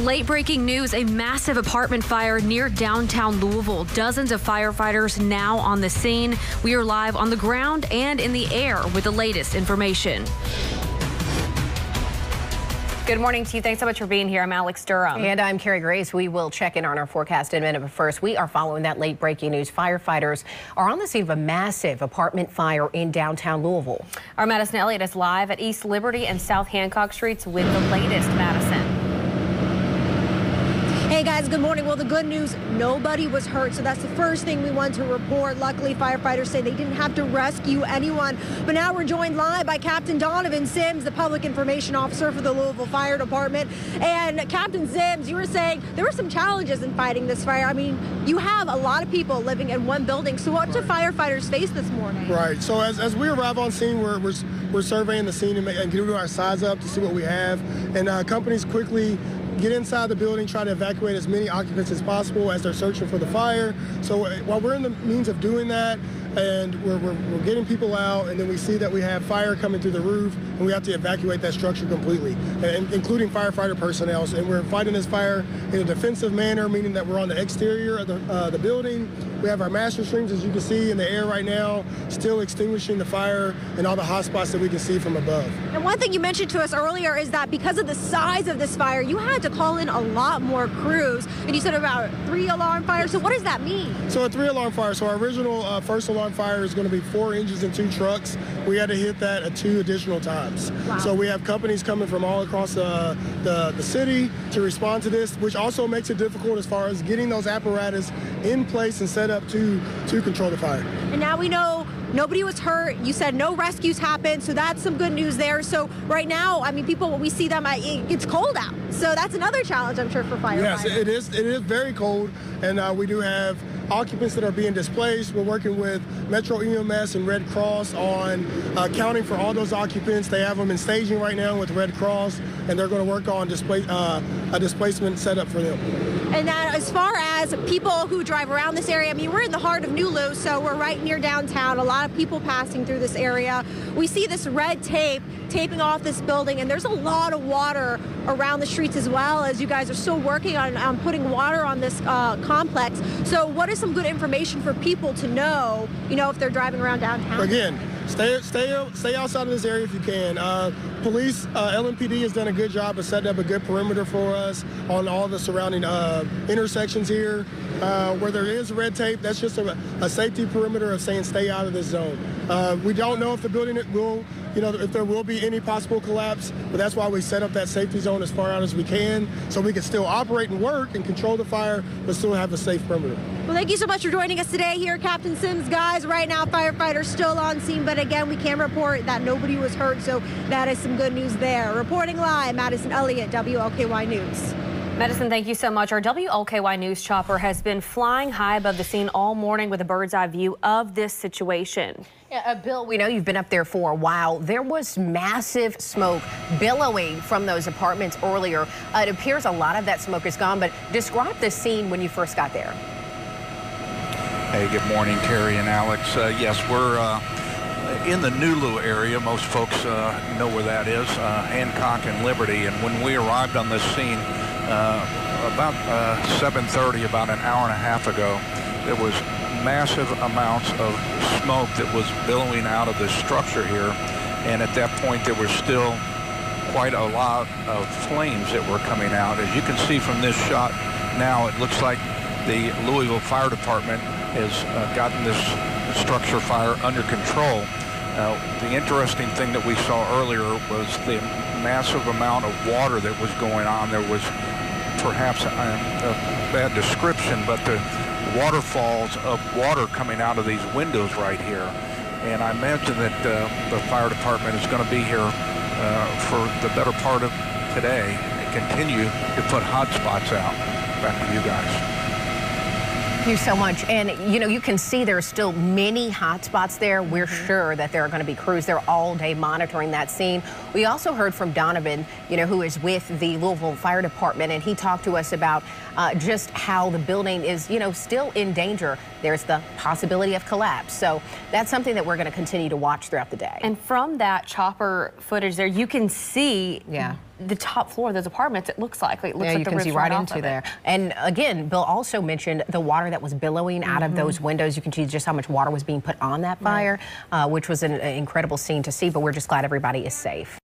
Late breaking news a massive apartment fire near downtown Louisville. Dozens of firefighters now on the scene. We are live on the ground and in the air with the latest information. Good morning to you. Thanks so much for being here. I'm Alex Durham. And I'm Carrie Grace. We will check in on our forecast in a minute. But first, we are following that late breaking news. Firefighters are on the scene of a massive apartment fire in downtown Louisville. Our Madison Elliott is live at East Liberty and South Hancock Streets with the latest. Madison. Hey guys, good morning. Well, the good news, nobody was hurt. So that's the first thing we want to report. Luckily, firefighters say they didn't have to rescue anyone. But now we're joined live by Captain Donovan Sims, the public information officer for the Louisville Fire Department. And Captain Sims, you were saying there were some challenges in fighting this fire. I mean, you have a lot of people living in one building. So what right. do firefighters face this morning? Right. So as, as we arrive on scene, we're, we're, we're surveying the scene and, and getting our size up to see what we have. And uh, companies quickly get inside the building, try to evacuate as many occupants as possible as they're searching for the fire. So uh, while we're in the means of doing that, and we're, we're, we're, getting people out, and then we see that we have fire coming through the roof, and we have to evacuate that structure completely, and, including firefighter personnel. And we're fighting this fire in a defensive manner, meaning that we're on the exterior of the, uh, the building. We have our master streams, as you can see in the air right now, still extinguishing the fire and all the hot spots that we can see from above. And one thing you mentioned to us earlier is that because of the size of this fire, you had to call in a lot more crews, and you said about three alarm fires. So what does that mean? So a three alarm fire. So our original uh, first alarm alarm fire is going to be four engines and two trucks. We had to hit that at two additional times. Wow. So we have companies coming from all across the, the, the city to respond to this, which also makes it difficult as far as getting those apparatus in place and set up to, to control the fire. And now we know Nobody was hurt. You said no rescues happened, so that's some good news there. So right now, I mean, people when we see them, it's cold out, so that's another challenge, I'm sure, for firefighters. Yes, it is. It is very cold, and uh, we do have occupants that are being displaced. We're working with Metro EMS and Red Cross on uh, counting for all those occupants. They have them in staging right now with Red Cross, and they're going to work on display, uh, a displacement setup for them. And then as far as people who drive around this area, I mean, we're in the heart of NuLu, so we're right near downtown. A lot of people passing through this area. We see this red tape taping off this building, and there's a lot of water around the streets as well as you guys are still working on, on putting water on this uh, complex. So what is some good information for people to know, you know, if they're driving around downtown? Again, stay stay stay outside of this area if you can. Uh, police, uh, LMPD has done a good job of setting up a good perimeter for us on all the surrounding uh, intersections here. Uh, where there is red tape, that's just a, a, safety perimeter of saying stay out of this zone. Uh, we don't know if the building will, you know, if there will be any possible collapse, but that's why we set up that safety zone as far out as we can so we can still operate and work and control the fire, but still have a safe perimeter. Well, thank you so much for joining us today here, Captain Sims. Guys, right now, firefighters still on scene, but again, we can report that nobody was hurt, so that is some good news there. Reporting live, Madison Elliott, WLKY News. Madison, thank you so much. Our WLKY News chopper has been flying high above the scene all morning with a bird's eye view of this situation. Yeah, uh, Bill, we know you've been up there for a while. There was massive smoke billowing from those apartments earlier. Uh, it appears a lot of that smoke is gone, but describe the scene when you first got there. Hey, good morning, Terry and Alex. Uh, yes, we're uh, in the NuLu area. Most folks uh, know where that is, uh, Hancock and Liberty. And when we arrived on this scene, uh, about 7.30, uh, about an hour and a half ago, there was massive amounts of smoke that was billowing out of the structure here. And at that point, there was still quite a lot of flames that were coming out. As you can see from this shot now, it looks like the Louisville Fire Department has uh, gotten this structure fire under control. Uh, the interesting thing that we saw earlier was the massive amount of water that was going on. There was perhaps a, a bad description, but the waterfalls of water coming out of these windows right here. And I imagine that uh, the fire department is going to be here uh, for the better part of today and continue to put hot spots out. Back to you guys. Thank you so much. And, you know, you can see there are still many hot spots there. We're mm -hmm. sure that there are going to be crews there all day monitoring that scene. We also heard from Donovan, you know, who is with the Louisville Fire Department, and he talked to us about uh, just how the building is, you know, still in danger. There's the possibility of collapse. So that's something that we're going to continue to watch throughout the day. And from that chopper footage there, you can see Yeah. The top floor of those apartments. It looks like it looks yeah, like you the can see right into there. And again, Bill also mentioned the water that was billowing out of Mm-hmm. those windows. You can see just how much water was being put on that fire, uh, which was an incredible scene to see. But we're just glad everybody is safe.